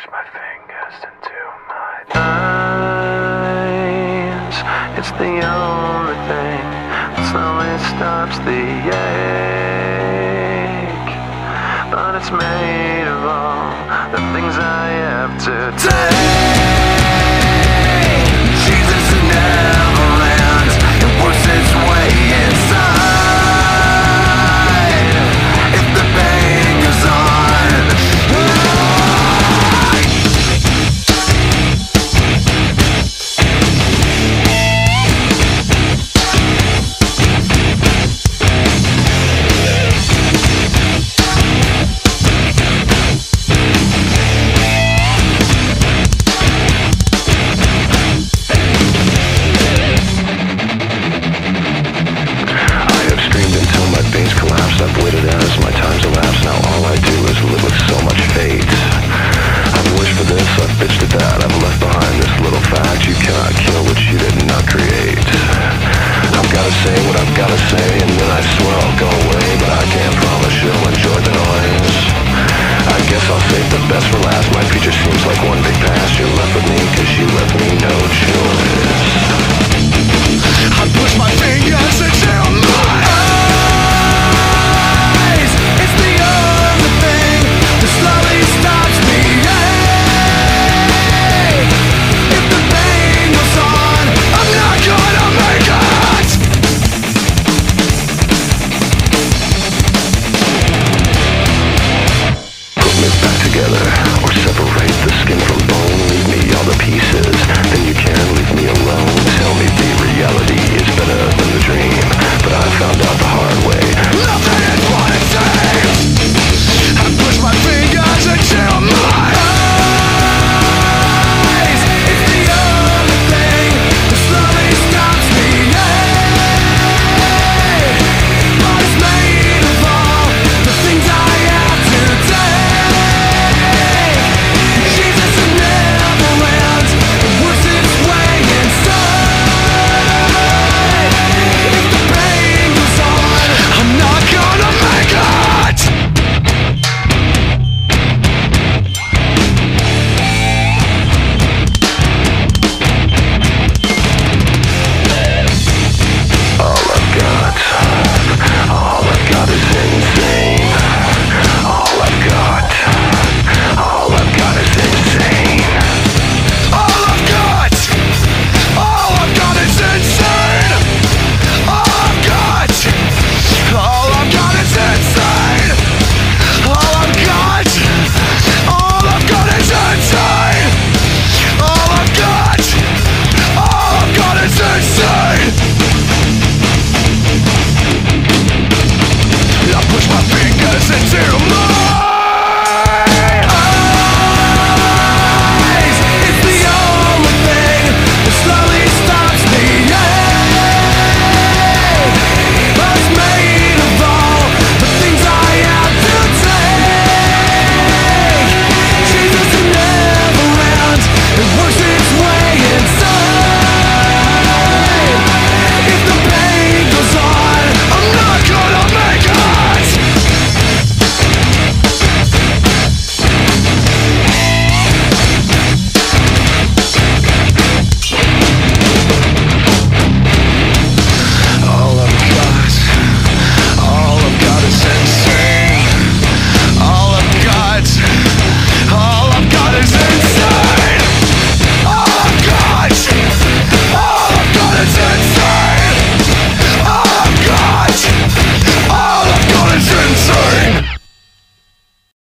push my fingers into my eyes. It's the only thing that slowly stops the ache. But it's made of all the things I have to take. together or separate the skin from bone. Leave me all the pieces, then you can leave me alone.